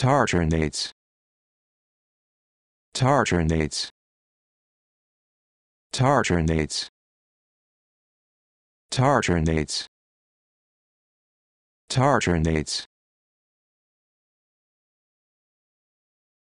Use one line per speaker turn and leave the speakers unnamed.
Tartanates. Tartanates. Tartanates. Tartanates. Tartanates.